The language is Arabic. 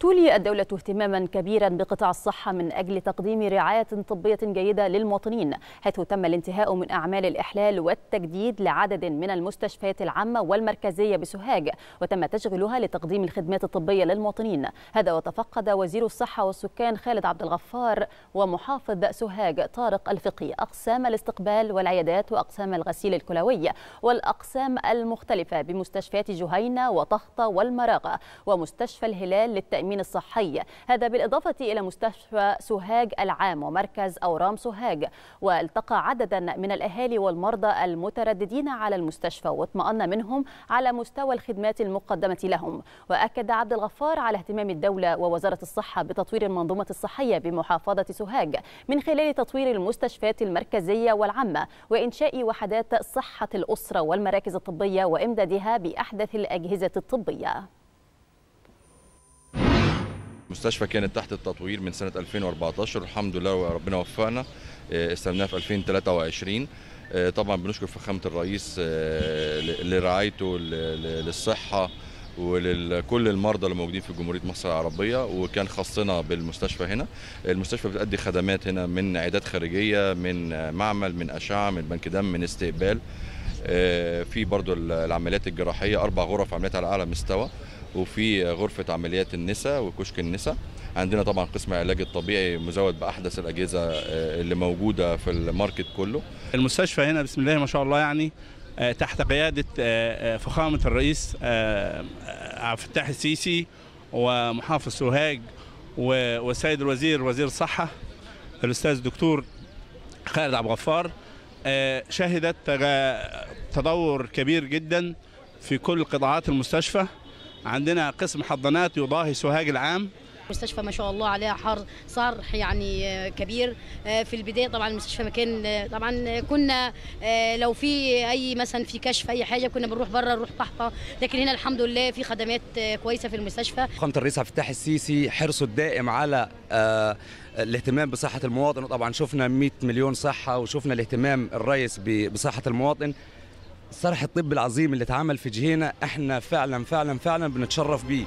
تولي الدولة اهتماما كبيرا بقطاع الصحة من أجل تقديم رعاية طبية جيدة للمواطنين حيث تم الانتهاء من أعمال الإحلال والتجديد لعدد من المستشفيات العامة والمركزية بسوهاج وتم تشغيلها لتقديم الخدمات الطبية للمواطنين. هذا وتفقد وزير الصحة والسكان خالد عبد الغفار ومحافظ سوهاج طارق الفقي أقسام الاستقبال والعيادات وأقسام الغسيل الكلوي والأقسام المختلفة بمستشفيات جهينة وطخطة والمراغة ومستشفى الهلال للتأمين التأمين الصحي. هذا بالإضافة إلى مستشفى سوهاج العام ومركز أورام سوهاج. والتقى عددا من الأهالي والمرضى المترددين على المستشفى واطمأن منهم على مستوى الخدمات المقدمة لهم. وأكد عبد الغفار على اهتمام الدولة ووزارة الصحة بتطوير المنظومة الصحية بمحافظة سوهاج من خلال تطوير المستشفيات المركزية والعامة وإنشاء وحدات صحة الأسرة والمراكز الطبية وإمدادها بأحدث الأجهزة الطبية. المستشفى كانت تحت التطوير من سنة 2014 الحمد لله وربنا وفقنا. استلمناها في 2023 طبعا بنشكر فخامة الرئيس لرعايته للصحة ولكل المرضى اللي موجودين في جمهورية مصر العربية وكان خاصنا بالمستشفى هنا. المستشفى بتأدي خدمات هنا من عيادات خارجية من معمل من أشعة من بنك دم من استقبال. في برضو العمليات الجراحية أربع غرف عمليات على أعلى مستوى. وفي غرفة عمليات النساء وكشك النساء. عندنا طبعا قسم العلاج الطبيعي مزود بأحدث الأجهزة اللي موجودة في الماركت كله. المستشفى هنا بسم الله ما شاء الله يعني تحت قيادة فخامة الرئيس عبد الفتاح السيسي ومحافظ سوهاج والسيد الوزير وزير الصحة الأستاذ الدكتور خالد عبد الغفار. شهدت تطور كبير جدا في كل قطاعات المستشفى. عندنا قسم حضانات يضاهي سوهاج العام. المستشفى ما شاء الله عليها حر صرح يعني كبير. في البداية طبعا المستشفى مكان طبعا كنا لو في أي مثلا في كشف أي حاجة كنا بنروح بره نروح تحت لكن هنا الحمد لله في خدمات كويسة في المستشفى. فخامه الرئيس عبد الفتاح السيسي حرصه الدائم على الاهتمام بصحة المواطن. وطبعا شفنا 100 مليون صحة وشفنا الاهتمام الرئيس بصحة المواطن. الصرح الطبي العظيم اللي اتعمل في جهينة إحنا فعلا فعلا فعلا بنتشرف بيه.